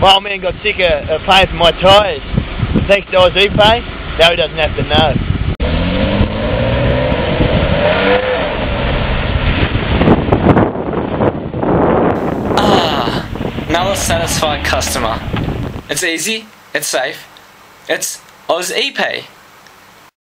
My man got sick of, of paying for my tyres. Thanks to Oz Pay, now he doesn't have to know. Ah, another satisfied customer. It's easy, it's safe, it's Aus ePay.